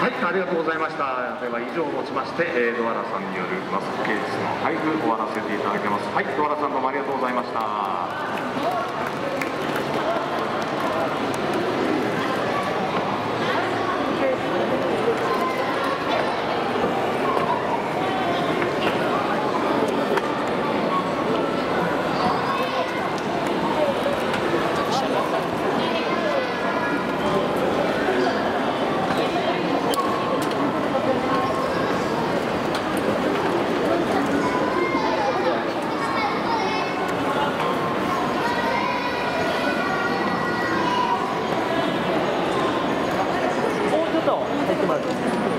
はいありがとうございました。では以上をもちまして、えー、ドアラさんによるマスクケースの配布終わらせていただきます。はいドアラさんどうもありがとうございました。much.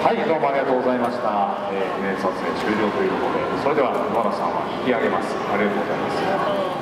はいどうもありがとうございました、えー、記念撮影終了ということでそれでは野原さんは引き上げます。ありがとうございます。